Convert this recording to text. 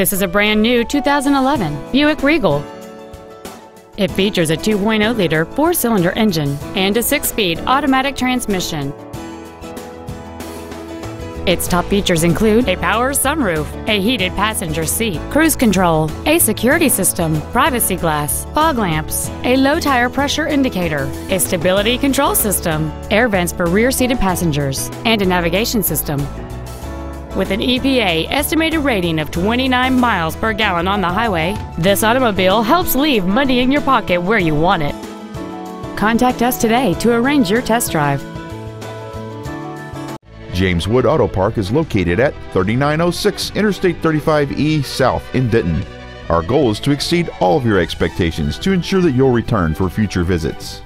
This is a brand new 2011 Buick Regal. It features a 2.0-liter four-cylinder engine and a six-speed automatic transmission. Its top features include a power sunroof, a heated passenger seat, cruise control, a security system, privacy glass, fog lamps, a low tire pressure indicator, a stability control system, air vents for rear-seated passengers, and a navigation system. With an EPA estimated rating of 29 miles per gallon on the highway, this automobile helps leave money in your pocket where you want it. Contact us today to arrange your test drive. James Wood Auto Park is located at 3906 Interstate 35E South in Denton. Our goal is to exceed all of your expectations to ensure that you'll return for future visits.